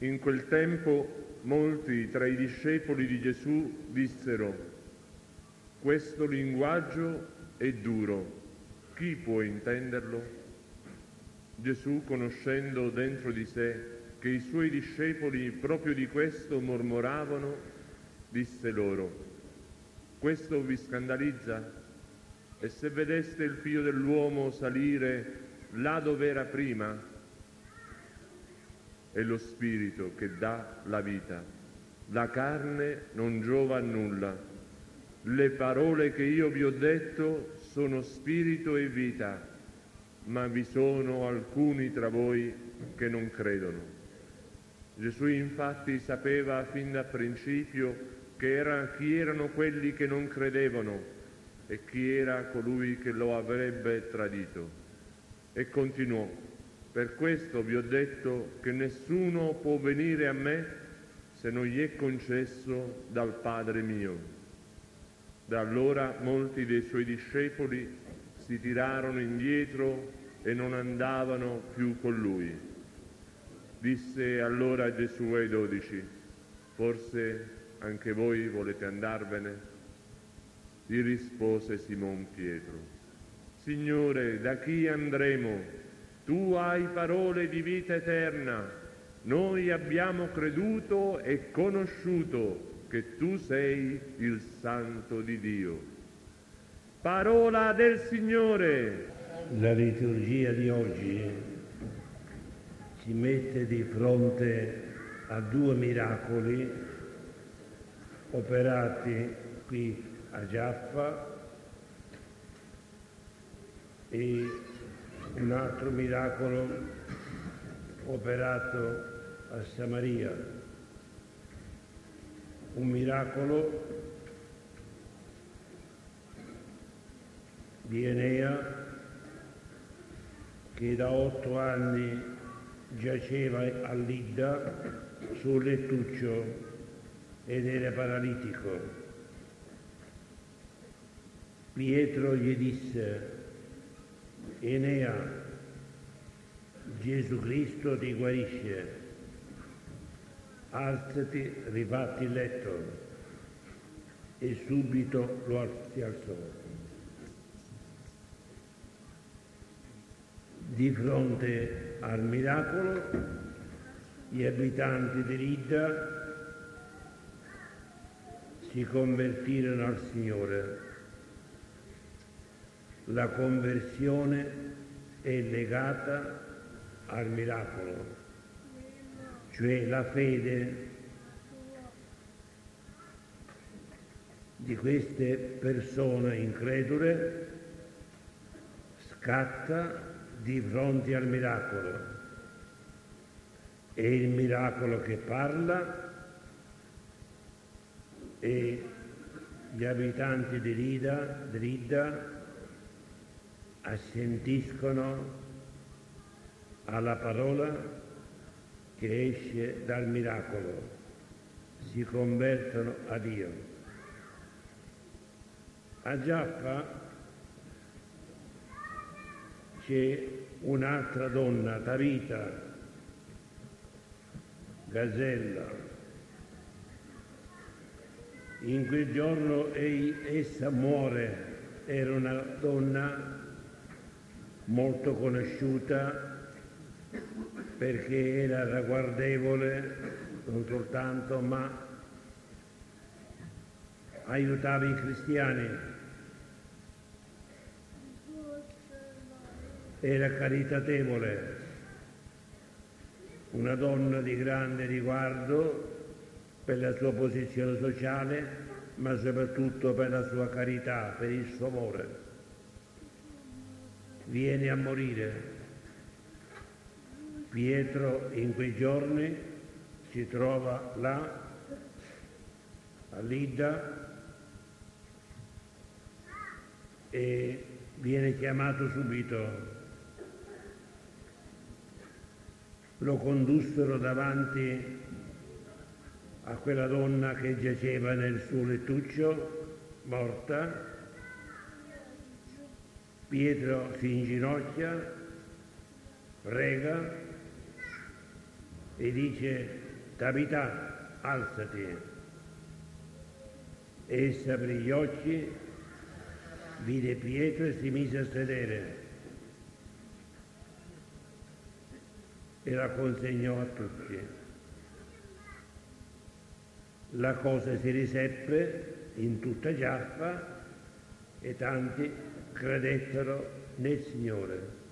In quel tempo molti tra i discepoli di Gesù dissero, questo linguaggio è duro, chi può intenderlo? Gesù, conoscendo dentro di sé che i suoi discepoli proprio di questo mormoravano, disse loro, questo vi scandalizza? E se vedeste il figlio dell'uomo salire là dove era prima, è lo spirito che dà la vita. La carne non giova a nulla. Le parole che io vi ho detto sono spirito e vita, ma vi sono alcuni tra voi che non credono. Gesù infatti sapeva fin da principio che era, chi erano quelli che non credevano e chi era colui che lo avrebbe tradito. E continuò, per questo vi ho detto che nessuno può venire a me se non gli è concesso dal Padre mio. Da allora molti dei suoi discepoli si tirarono indietro e non andavano più con lui. Disse allora Gesù ai dodici, forse anche voi volete andarvene? Gli rispose Simon Pietro, Signore, da chi andremo? Tu hai parole di vita eterna. Noi abbiamo creduto e conosciuto che tu sei il Santo di Dio. Parola del Signore. La liturgia di oggi ci mette di fronte a due miracoli operati qui a Giaffa e un altro miracolo operato a Samaria, un miracolo di Enea che da otto anni giaceva a Lidda sul lettuccio ed era paralitico. Pietro gli disse, Enea, Gesù Cristo ti guarisce, alzati, ripatti il letto e subito lo si alzò. Di fronte al miracolo, gli abitanti di Ridda si convertirono al Signore la conversione è legata al miracolo, cioè la fede di queste persone incredule scatta di fronte al miracolo. È il miracolo che parla e gli abitanti di Rida, di Rida assentiscono alla parola che esce dal miracolo, si convertono a Dio. A Giaffa c'è un'altra donna, Tarita, Gazella. In quel giorno essa muore, era una donna molto conosciuta perché era ragguardevole non soltanto, ma aiutava i cristiani. Era caritatevole, una donna di grande riguardo per la sua posizione sociale, ma soprattutto per la sua carità, per il suo amore viene a morire. Pietro in quei giorni si trova là, a Lidda, e viene chiamato subito. Lo condussero davanti a quella donna che giaceva nel suo lettuccio, morta, Pietro si inginocchia, prega e dice Tabità, alzati. Essa aprì gli occhi, vide Pietro e si mise a sedere e la consegnò a tutti. La cosa si riseppe in tutta Giaffa e tanti credettero nel Signore.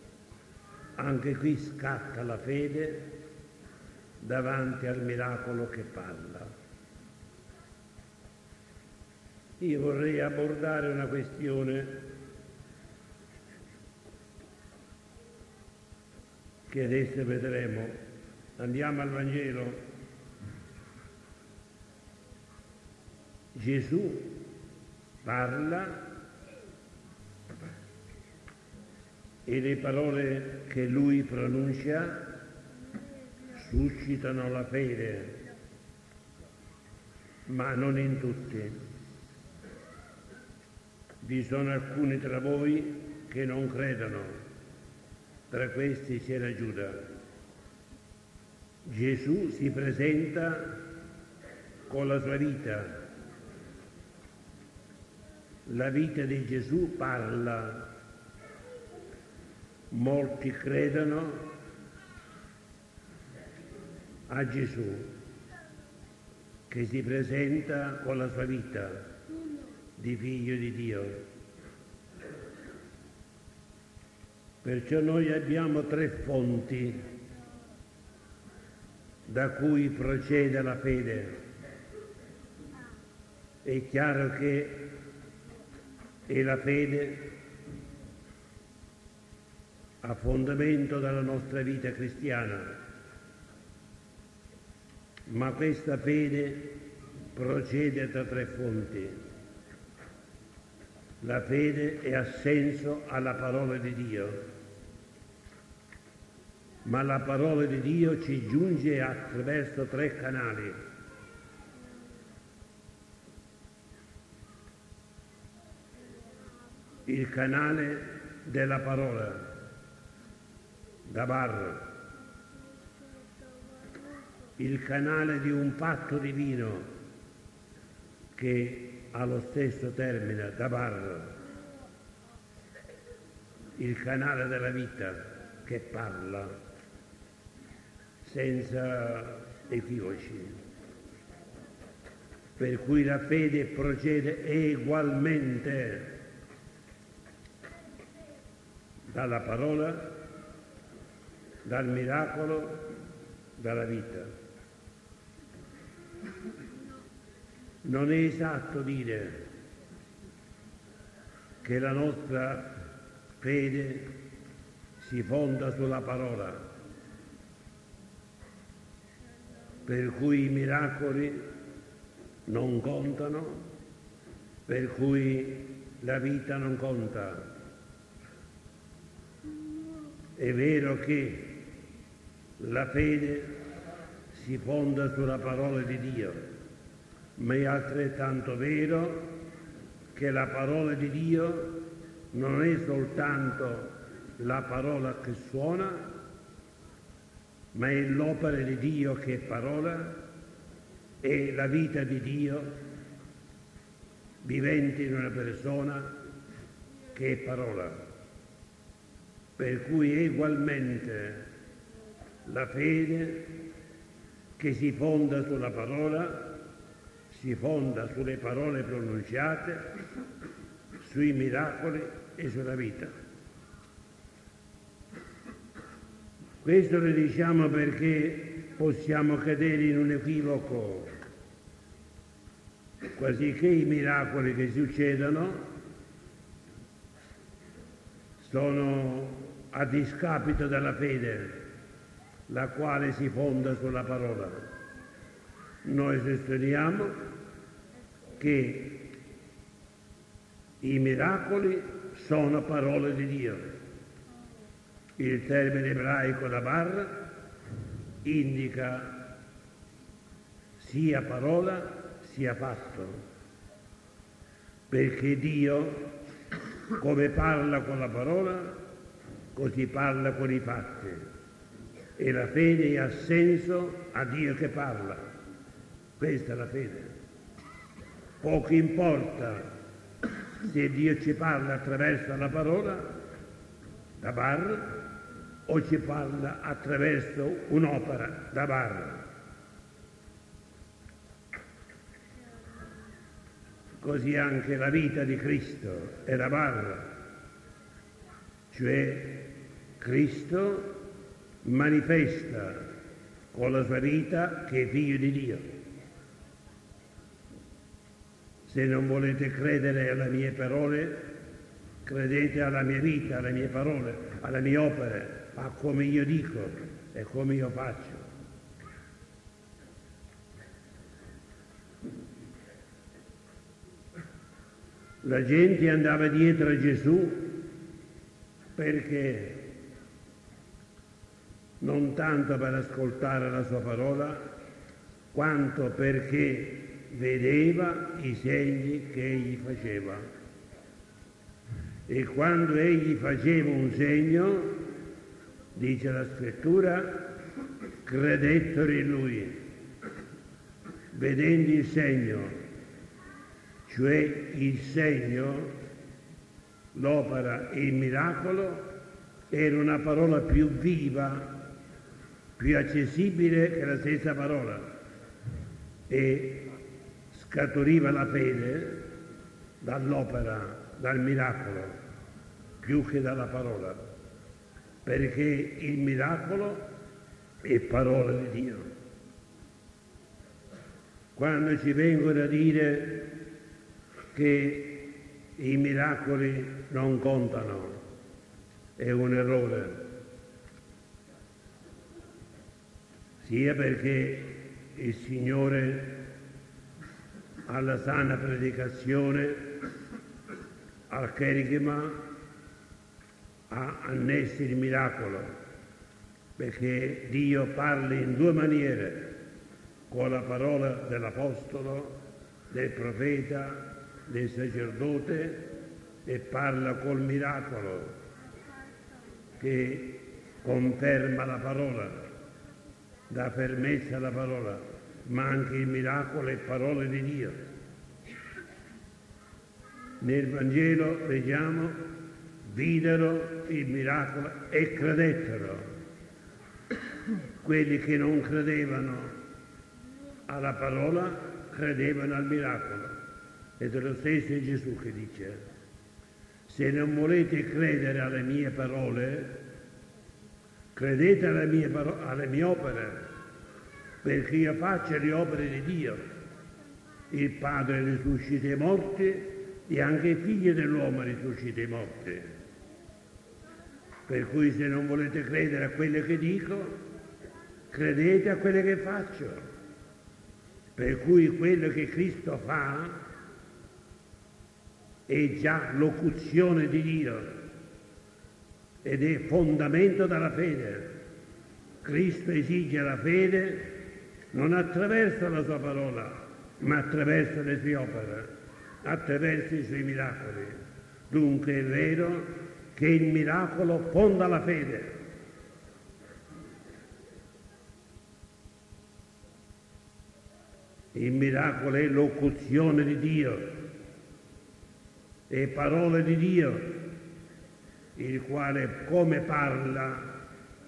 Anche qui scatta la fede davanti al miracolo che parla. Io vorrei abbordare una questione che adesso vedremo. Andiamo al Vangelo. Gesù parla e le parole che lui pronuncia suscitano la fede, ma non in tutti. Vi sono alcuni tra voi che non credono, tra questi c'era Giuda. Gesù si presenta con la sua vita. La vita di Gesù parla. Molti credono a Gesù che si presenta con la sua vita di figlio di Dio. Perciò noi abbiamo tre fonti da cui procede la fede. È chiaro che è la fede a fondamento della nostra vita cristiana ma questa fede procede da tre fonti. La fede è assenso alla parola di Dio, ma la parola di Dio ci giunge attraverso tre canali. Il canale della parola, da barro, il canale di un patto divino che ha lo stesso termine, Dabar, il canale della vita che parla senza equivoci, per cui la fede procede ugualmente dalla parola, dal miracolo, dalla vita. Non è esatto dire che la nostra fede si fonda sulla parola, per cui i miracoli non contano, per cui la vita non conta. È vero che la fede si fonda sulla parola di Dio ma è altrettanto vero che la parola di Dio non è soltanto la parola che suona, ma è l'opera di Dio che è parola, è la vita di Dio vivente in una persona che è parola. Per cui è ugualmente la fede che si fonda sulla parola si fonda sulle parole pronunciate, sui miracoli e sulla vita. Questo lo diciamo perché possiamo cadere in un equivoco, quasi che i miracoli che succedono sono a discapito della fede, la quale si fonda sulla parola. Noi sosteniamo che i miracoli sono parole di Dio. Il termine ebraico da bar indica sia parola sia fatto, perché Dio, come parla con la parola, così parla con i fatti. E la fede ha senso a Dio che parla. Questa è la fede. Poco importa se Dio ci parla attraverso la parola, da bar, o ci parla attraverso un'opera da bar. Così anche la vita di Cristo è da bar, cioè Cristo manifesta con la sua vita che è figlio di Dio. Se non volete credere alle mie parole, credete alla mia vita, alle mie parole, alle mie opere, a come io dico e come io faccio. La gente andava dietro a Gesù perché non tanto per ascoltare la sua parola, quanto perché vedeva i segni che egli faceva. E quando egli faceva un segno, dice la scrittura, credettero in lui, vedendo il segno, cioè il segno, l'opera e il miracolo, era una parola più viva più accessibile che la stessa parola. E scaturiva la fede dall'opera, dal miracolo, più che dalla parola, perché il miracolo è parola di Dio. Quando ci vengono a dire che i miracoli non contano, è un errore sia perché il Signore alla sana predicazione, al cherigma, ha annesso il miracolo, perché Dio parla in due maniere, con la parola dell'Apostolo, del profeta, del sacerdote e parla col miracolo che conferma la parola dà fermezza alla parola, ma anche il miracolo è parola di Dio. Nel Vangelo leggiamo, videro il miracolo e credettero. Quelli che non credevano alla parola credevano al miracolo. Ed è lo stesso Gesù che dice, se non volete credere alle mie parole, Credete alle mie, paro- alle mie opere, perché io faccio le opere di Dio. Il Padre risuscita i morti e anche il Figlio dell'uomo risuscita i morti. Per cui se non volete credere a quello che dico, credete a quello che faccio. Per cui quello che Cristo fa è già locuzione di Dio ed è fondamento della fede. Cristo esige la fede non attraverso la sua parola, ma attraverso le sue opere, attraverso i suoi miracoli. Dunque è vero che il miracolo fonda la fede. Il miracolo è locuzione di Dio, è parola di Dio il quale come parla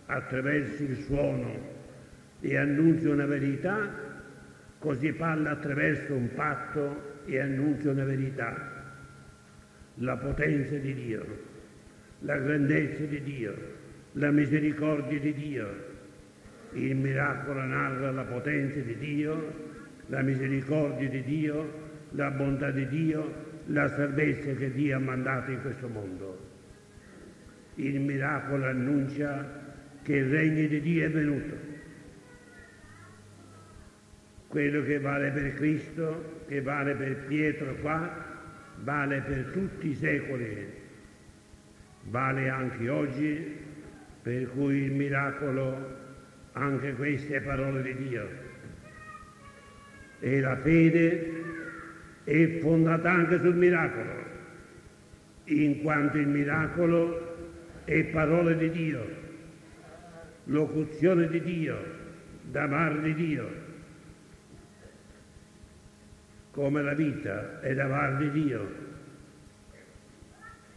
attraverso il suono e annuncia una verità, così parla attraverso un patto e annuncia una verità. La potenza di Dio, la grandezza di Dio, la misericordia di Dio. Il miracolo narra la potenza di Dio, la misericordia di Dio, la bontà di Dio, la salvezza che Dio ha mandato in questo mondo il miracolo annuncia che il regno di Dio è venuto. Quello che vale per Cristo, che vale per Pietro qua, vale per tutti i secoli, vale anche oggi, per cui il miracolo, anche queste parole di Dio. E la fede è fondata anche sul miracolo, in quanto il miracolo è parola di Dio. locuzione di Dio, d'amare di Dio, come la vita è d'amare di Dio.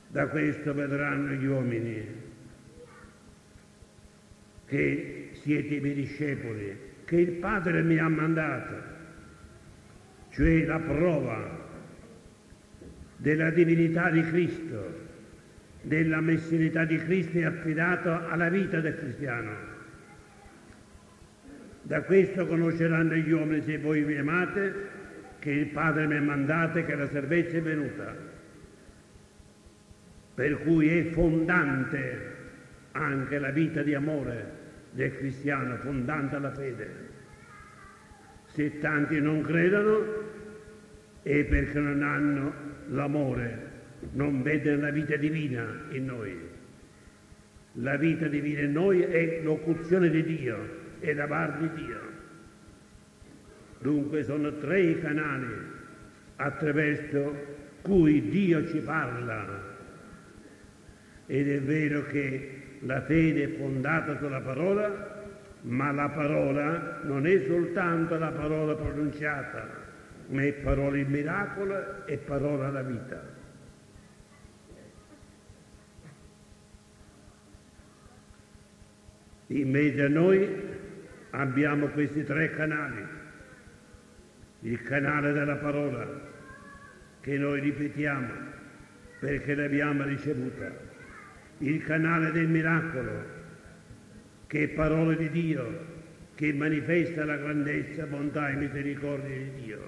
Da questo vedranno gli uomini che siete i miei discepoli, che il Padre mi ha mandato, cioè la prova della divinità di Cristo, della messinità di Cristo è affidato alla vita del cristiano. Da questo conosceranno gli uomini se voi mi amate, che il Padre mi ha mandato e che la salvezza è venuta. Per cui è fondante anche la vita di amore del cristiano, fondante la fede. Se tanti non credono è perché non hanno l'amore non vede la vita divina in noi. La vita divina in noi è locuzione di Dio, è la bar di Dio. Dunque sono tre i canali attraverso cui Dio ci parla. Ed è vero che la fede è fondata sulla parola, ma la parola non è soltanto la parola pronunciata, ma è parola il miracolo e parola la vita. In mezzo a noi abbiamo questi tre canali. Il canale della parola che noi ripetiamo perché l'abbiamo ricevuta. Il canale del miracolo che è parola di Dio che manifesta la grandezza, bontà e misericordia di Dio.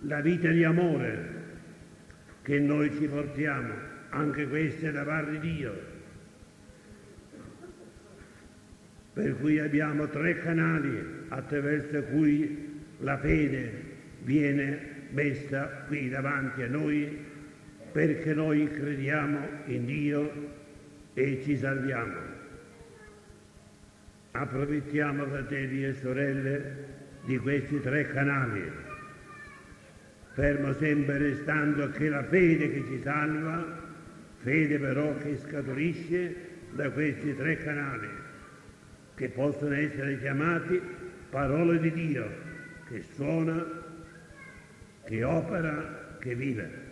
La vita di amore che noi ci portiamo, anche questa è da parte di Dio per cui abbiamo tre canali attraverso cui la fede viene messa qui davanti a noi perché noi crediamo in Dio e ci salviamo. Approfittiamo, fratelli e sorelle, di questi tre canali, fermo sempre restando che la fede che ci salva, fede però che scaturisce da questi tre canali che possono essere chiamati parole di Dio, che suona, che opera, che vive.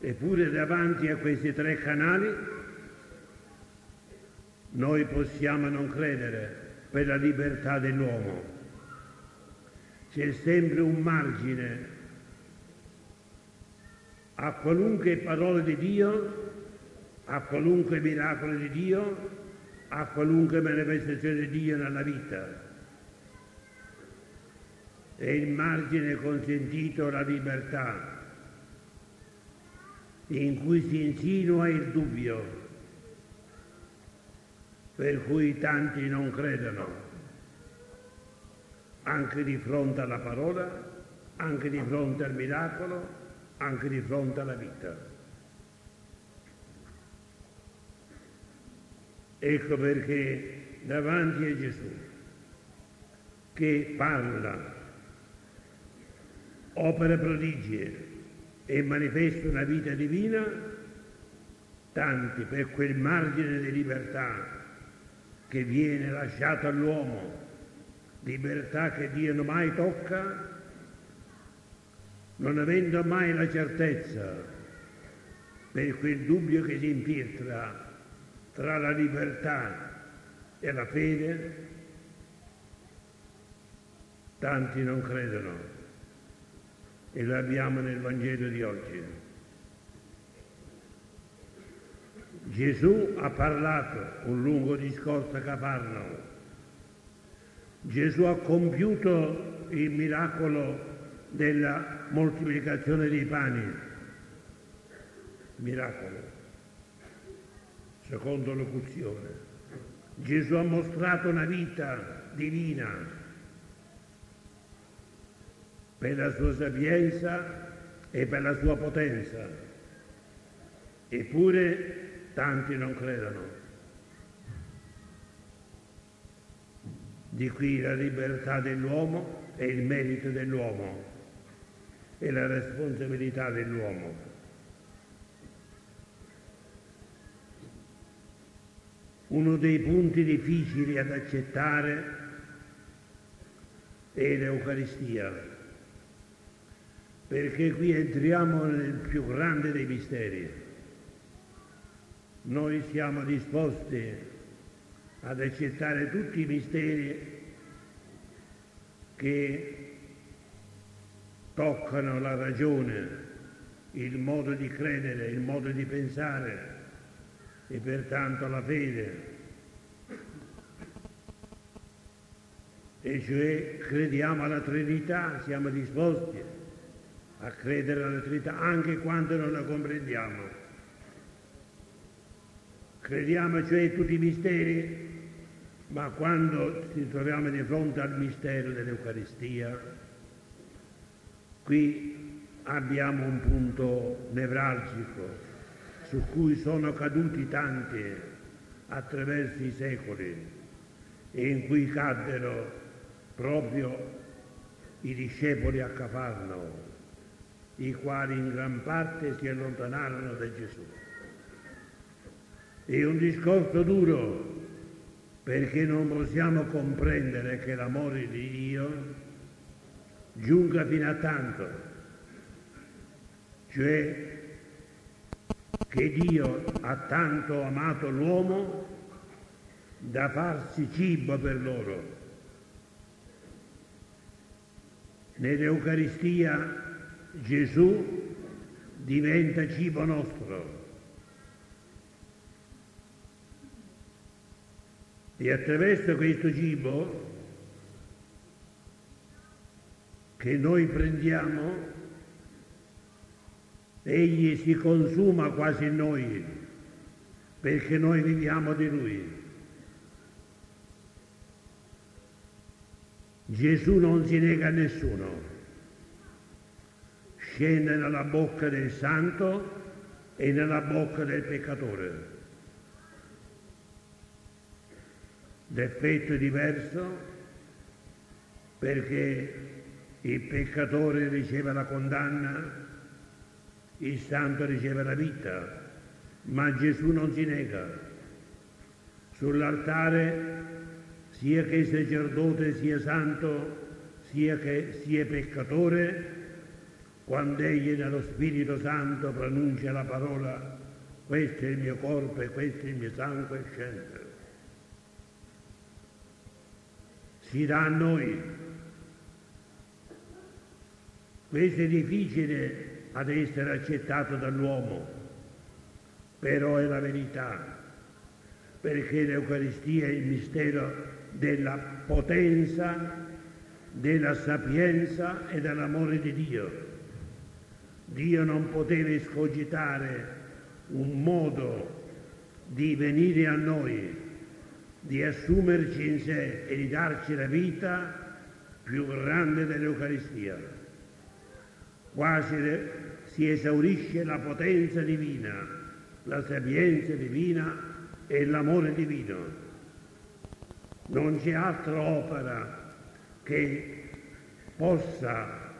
Eppure davanti a questi tre canali noi possiamo non credere per la libertà dell'uomo. C'è sempre un margine a qualunque parola di Dio, a qualunque miracolo di Dio, a qualunque manifestazione di Dio nella vita. È il margine consentito la libertà, in cui si insinua il dubbio, per cui tanti non credono, anche di fronte alla parola, anche di fronte al miracolo, anche di fronte alla vita. Ecco perché davanti a Gesù che parla, opera prodigi e manifesta una vita divina, tanti per quel margine di libertà che viene lasciato all'uomo, libertà che Dio non mai tocca, non avendo mai la certezza per quel dubbio che si infiltra tra la libertà e la fede, tanti non credono e lo abbiamo nel Vangelo di oggi. Gesù ha parlato un lungo discorso a Caparno. Gesù ha compiuto il miracolo della moltiplicazione dei pani. Miracolo. Secondo locuzione. Gesù ha mostrato una vita divina per la sua sapienza e per la sua potenza. Eppure tanti non credono. Di qui la libertà dell'uomo e il merito dell'uomo e la responsabilità dell'uomo. Uno dei punti difficili ad accettare è l'Eucaristia, perché qui entriamo nel più grande dei misteri. Noi siamo disposti ad accettare tutti i misteri che toccano la ragione, il modo di credere, il modo di pensare e pertanto la fede. E cioè crediamo alla Trinità, siamo disposti a credere alla Trinità anche quando non la comprendiamo. Crediamo cioè in tutti i misteri, ma quando ci troviamo di fronte al mistero dell'Eucaristia, qui abbiamo un punto nevralgico su cui sono caduti tanti attraverso i secoli e in cui caddero proprio i discepoli a Cafarno, i quali in gran parte si allontanarono da Gesù. È un discorso duro perché non possiamo comprendere che l'amore di Dio giunga fino a tanto, cioè che Dio ha tanto amato l'uomo da farsi cibo per loro. Nell'Eucaristia Gesù diventa cibo nostro. E attraverso questo cibo che noi prendiamo Egli si consuma quasi in noi, perché noi viviamo di Lui. Gesù non si nega a nessuno, scende nella bocca del santo e nella bocca del peccatore. L'effetto è diverso perché il peccatore riceve la condanna il santo riceve la vita, ma Gesù non si nega. Sull'altare, sia che sacerdote sia santo, sia che sia peccatore, quando egli nello Spirito Santo pronuncia la parola questo è il mio corpo e questo è il mio sangue scende. Si dà a noi. Questo è difficile ad essere accettato dall'uomo, però è la verità, perché l'Eucaristia è il mistero della potenza, della sapienza e dell'amore di Dio. Dio non poteva escogitare un modo di venire a noi, di assumerci in sé e di darci la vita più grande dell'Eucaristia. Quasi si esaurisce la potenza divina, la sapienza divina e l'amore divino. Non c'è altra opera che possa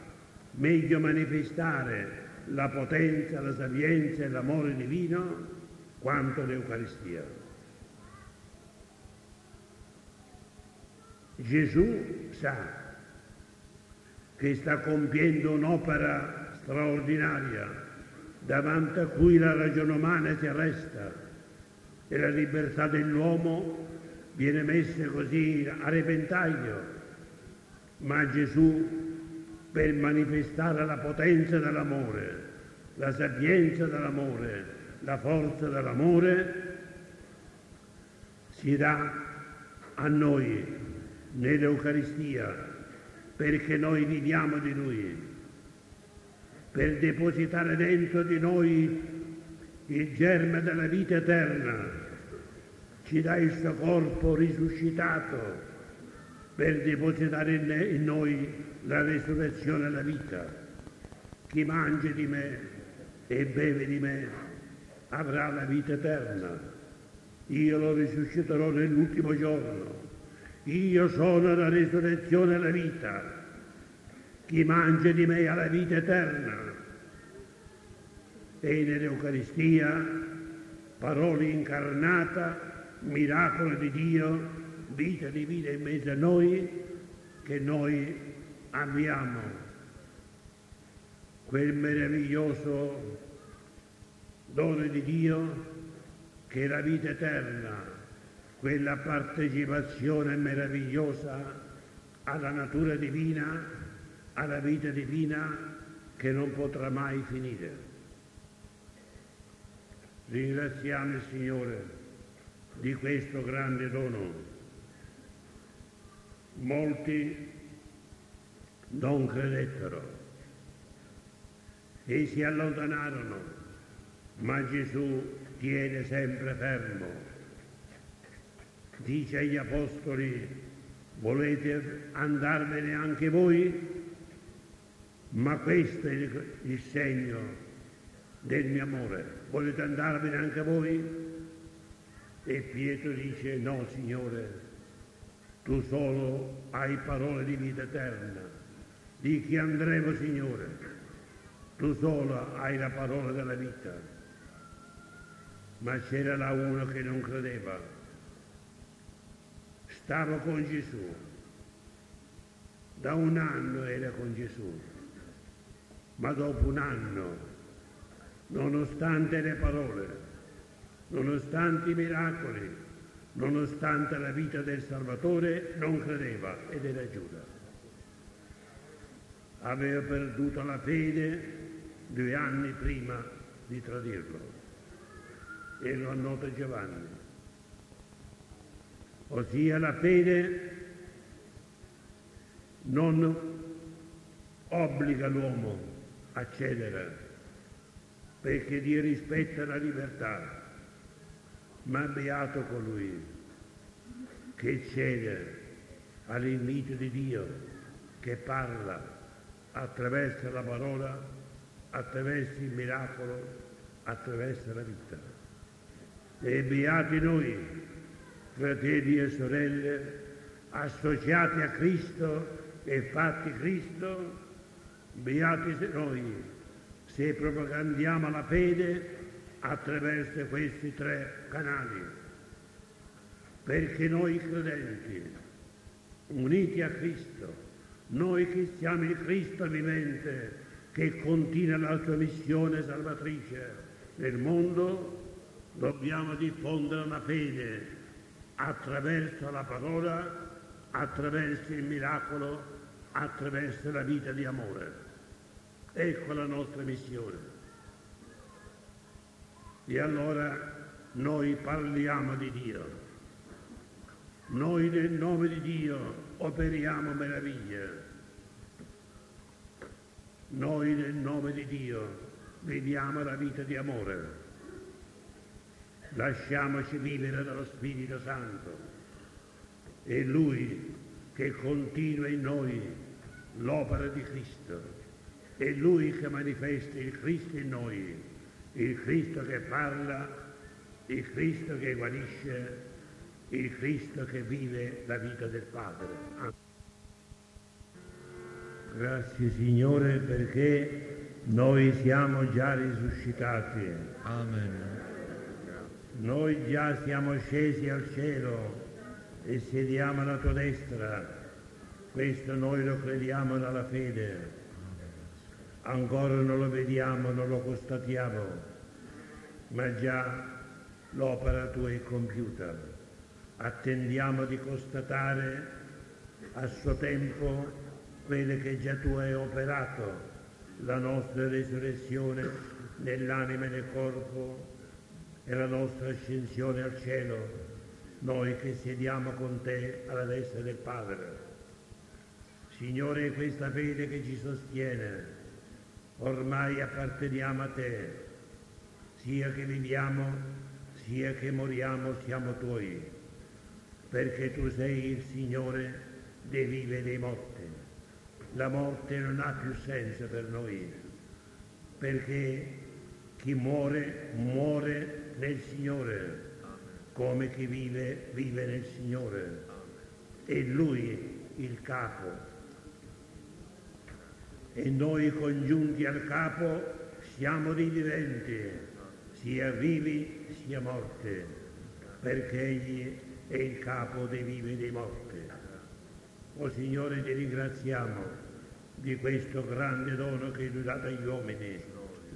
meglio manifestare la potenza, la sapienza e l'amore divino quanto l'Eucaristia. Gesù sa che sta compiendo un'opera straordinaria davanti a cui la ragione umana si arresta e la libertà dell'uomo viene messa così a repentaglio. Ma Gesù, per manifestare la potenza dell'amore, la sapienza dell'amore, la forza dell'amore, si dà a noi nell'Eucaristia perché noi viviamo di Lui per depositare dentro di noi il germe della vita eterna. Ci dà il suo corpo risuscitato per depositare in noi la resurrezione e la vita. Chi mangia di me e beve di me avrà la vita eterna. Io lo risusciterò nell'ultimo giorno. Io sono la risurrezione e la vita. Chi mangia di me ha la vita eterna. E nell'Eucaristia, parola incarnata, miracolo di Dio, vita divina in mezzo a noi, che noi abbiamo quel meraviglioso dono di Dio che è la vita eterna, quella partecipazione meravigliosa alla natura divina, alla vita divina che non potrà mai finire. Ringraziamo il Signore di questo grande dono. Molti non credettero e si allontanarono, ma Gesù tiene sempre fermo. Dice agli Apostoli, volete andarvene anche voi? Ma questo è il segno del mio amore. Volete andarvene anche voi? E Pietro dice, no Signore, tu solo hai parole di vita eterna. Di chi andremo Signore? Tu solo hai la parola della vita. Ma c'era là uno che non credeva. Stava con Gesù. Da un anno era con Gesù. Ma dopo un anno, nonostante le parole, nonostante i miracoli, nonostante la vita del Salvatore, non credeva ed era Giuda. Aveva perduto la fede due anni prima di tradirlo e lo annota Giovanni. Ossia la fede non obbliga l'uomo a cedere perché Dio rispetta la libertà, ma beato colui che cede all'invito di Dio, che parla attraverso la parola attraverso il miracolo, attraverso la vita. E beati noi, fratelli e sorelle, associati a Cristo e fatti Cristo, beati noi se propagandiamo la fede attraverso questi tre canali. Perché noi credenti, uniti a Cristo, noi che siamo il Cristo vivente, che continua la sua missione salvatrice nel mondo, dobbiamo diffondere la fede attraverso la parola, attraverso il miracolo, attraverso la vita di amore. Ecco la nostra missione. E allora noi parliamo di Dio. Noi nel nome di Dio operiamo meraviglie noi nel nome di Dio viviamo la vita di amore. Lasciamoci vivere dallo Spirito Santo. È Lui che continua in noi l'opera di Cristo. È Lui che manifesta il Cristo in noi, il Cristo che parla, il Cristo che guarisce, il Cristo che vive la vita del Padre. Grazie Signore perché noi siamo già risuscitati. Amen. Noi già siamo scesi al cielo e sediamo alla tua destra. Questo noi lo crediamo dalla fede. Ancora non lo vediamo, non lo constatiamo, ma già l'opera tua è compiuta. Attendiamo di constatare a suo tempo quelle che già tu hai operato, la nostra resurrezione nell'anima e nel corpo e la nostra ascensione al cielo, noi che sediamo con te alla destra del Padre. Signore, questa fede che ci sostiene, ormai apparteniamo a te, sia che viviamo, sia che moriamo, siamo tuoi, perché tu sei il Signore dei vivi e dei morti. La morte non ha più senso per noi, perché chi muore, muore nel Signore, come chi vive, vive nel Signore. E Lui il capo. E noi congiunti al capo siamo dei viventi, sia vivi sia morti, perché Egli è il capo dei vivi e dei morti. O Signore, ti ringraziamo di questo grande dono che tu date agli uomini,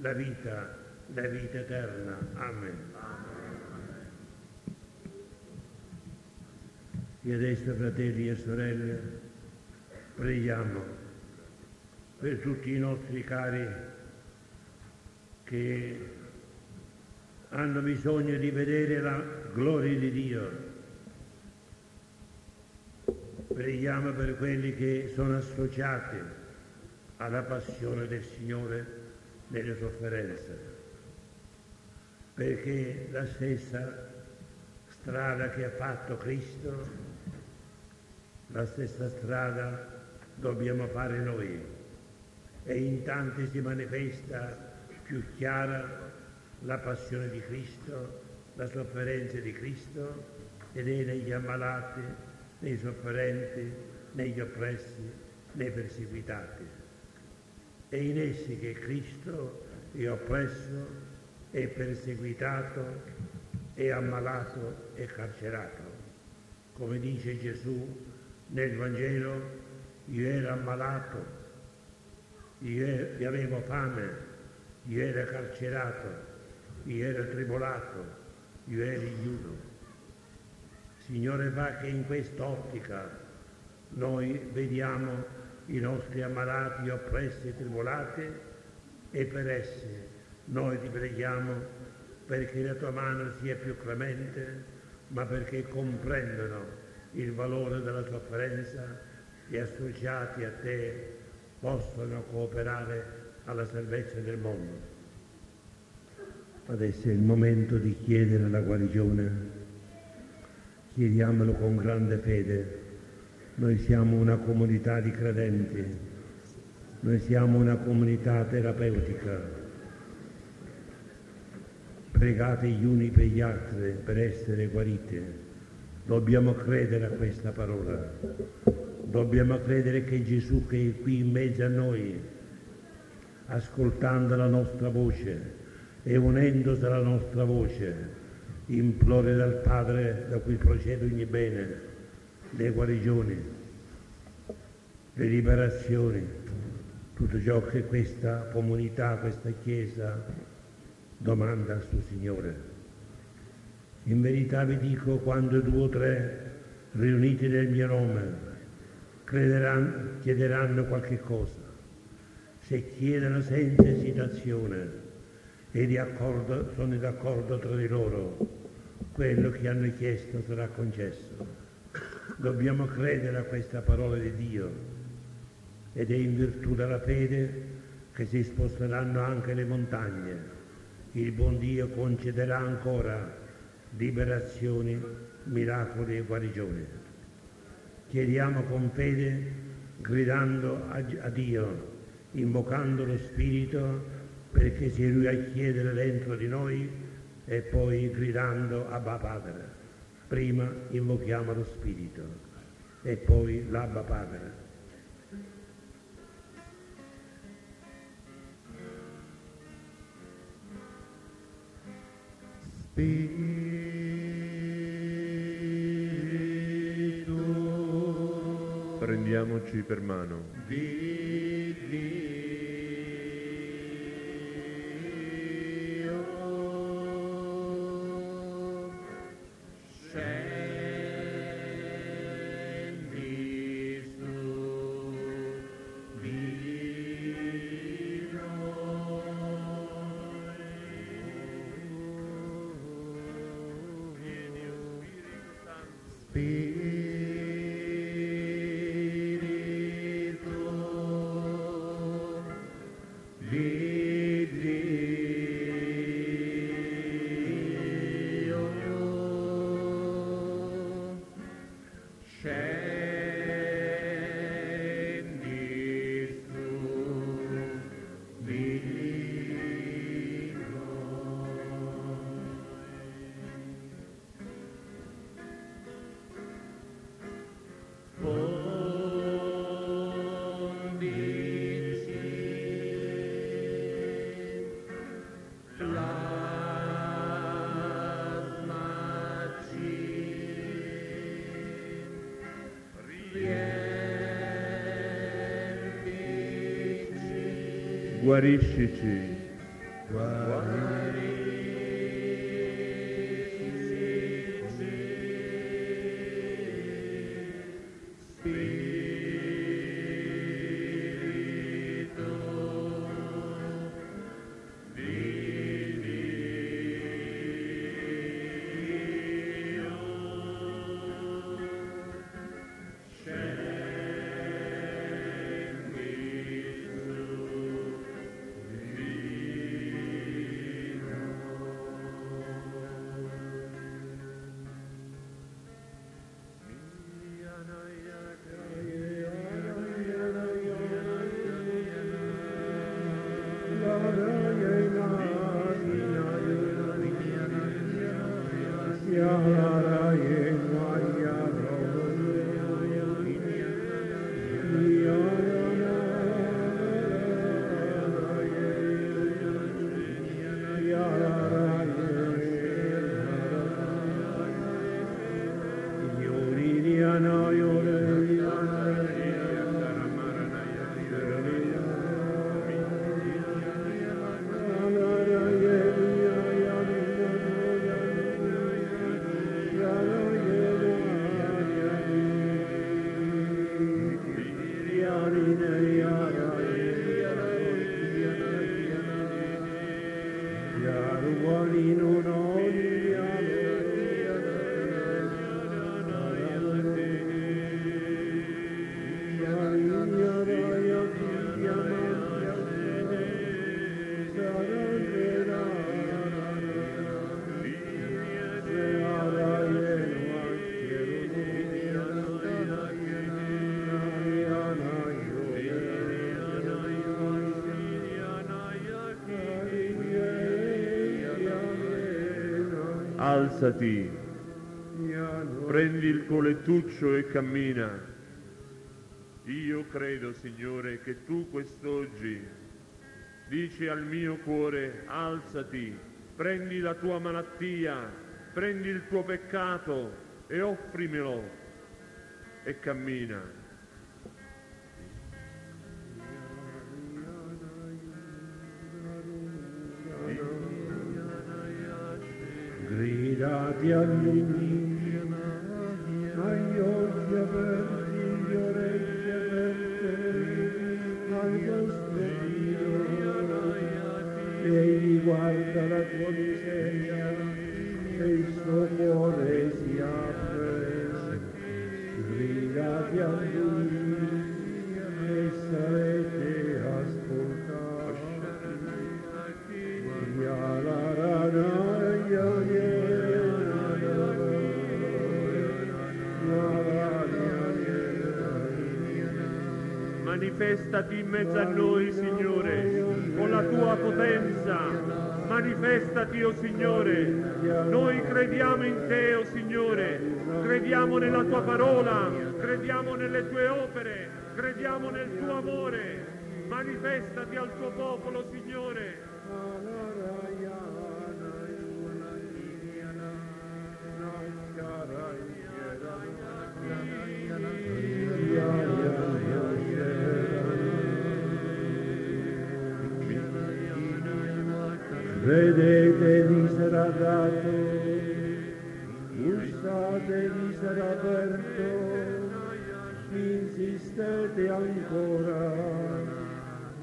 la vita, la vita eterna. Amen. E adesso, fratelli e sorelle, preghiamo per tutti i nostri cari che hanno bisogno di vedere la gloria di Dio. Preghiamo per quelli che sono associati alla passione del Signore nelle sofferenze, perché la stessa strada che ha fatto Cristo, la stessa strada dobbiamo fare noi e in tanti si manifesta più chiara la passione di Cristo, la sofferenza di Cristo ed è negli ammalati, nei sofferenti, negli oppressi, nei perseguitati. È in essi che Cristo è oppresso, è perseguitato, è ammalato e carcerato. Come dice Gesù nel Vangelo, io ero ammalato, io avevo fame, io ero carcerato, io ero tribolato, io ero ignudo. Signore, fa che in quest'ottica noi vediamo i nostri ammalati, oppressi e tribolati e per essi noi ti preghiamo perché la tua mano sia più clemente, ma perché comprendano il valore della sofferenza e associati a te possano cooperare alla salvezza del mondo. Adesso è il momento di chiedere la guarigione. Chiediamolo con grande fede. Noi siamo una comunità di credenti, noi siamo una comunità terapeutica. Pregate gli uni per gli altri per essere guariti. Dobbiamo credere a questa parola. Dobbiamo credere che Gesù che è qui in mezzo a noi, ascoltando la nostra voce, e unendosi alla nostra voce implori dal Padre da cui procede ogni bene, le guarigioni, le liberazioni, tutto ciò che questa comunità, questa Chiesa domanda al suo Signore. In verità vi dico, quando due o tre riuniti nel mio nome chiederanno qualche cosa, se chiedono senza esitazione, e di accordo, sono d'accordo tra di loro. Quello che hanno chiesto sarà concesso. Dobbiamo credere a questa parola di Dio ed è in virtù della fede che si sposteranno anche le montagne. Il buon Dio concederà ancora liberazioni, miracoli e guarigioni. Chiediamo con fede, gridando a, a Dio, invocando lo Spirito, perché sia Lui a chiedere dentro di noi e poi gridando Abba Padre. Prima invochiamo lo Spirito e poi l'Abba Padre. Spirito. Prendiamoci per mano. Di, Guariscici. Alzati, prendi il tuo lettuccio e cammina. Io credo, Signore, che tu quest'oggi dici al mio cuore, alzati, prendi la tua malattia, prendi il tuo peccato e offrimelo e cammina. Guarda la tua miseria e il suo Manifestati in mezzo a noi, Signore, con la tua potenza. Manifestati, o oh Signore. Noi crediamo in te, o oh Signore. Crediamo nella tua parola, crediamo nelle tue opere, crediamo nel tuo amore. Manifestati al tuo popolo, Signore. Vedete vi sarà dato, bussate vi sarà aperto, insistete ancora,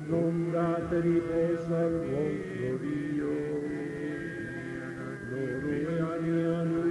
non date riposo al vostro Dio. Loro hanno il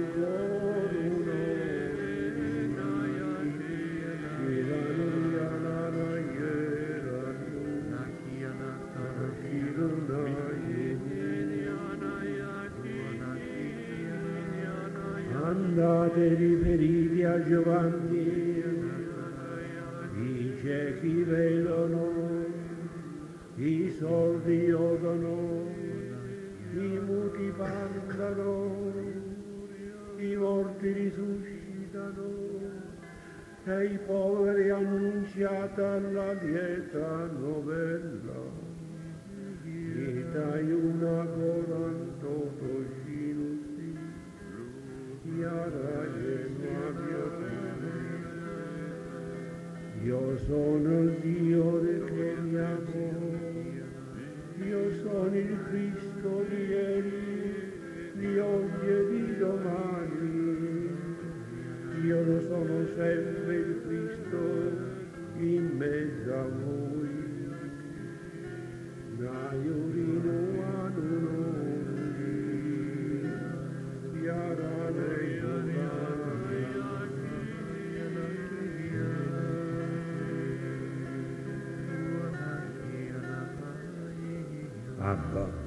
Abba.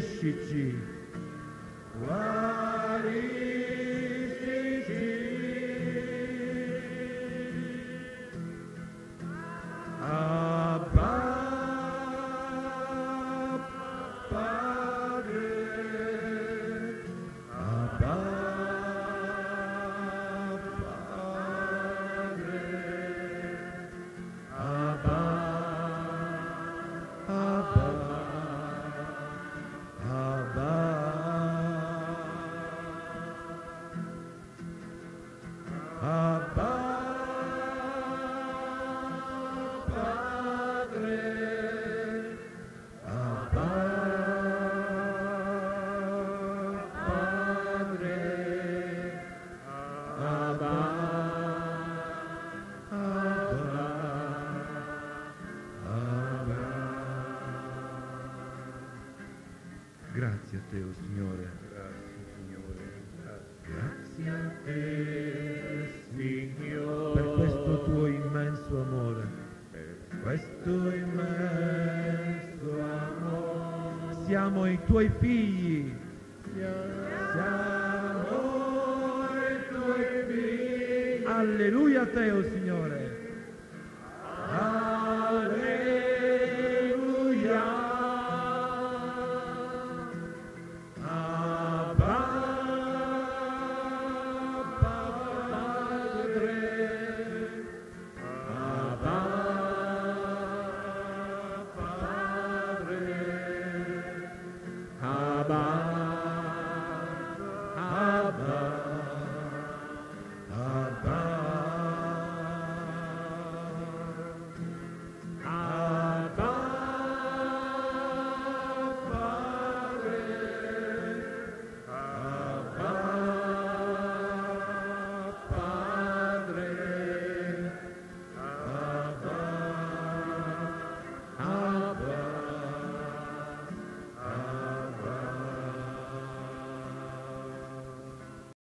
figli. Grazie a te, oh Signore. Grazie, Signore. Grazie a te, Signore. Per questo tuo immenso amore. Per questo immenso amore. Siamo i tuoi figli.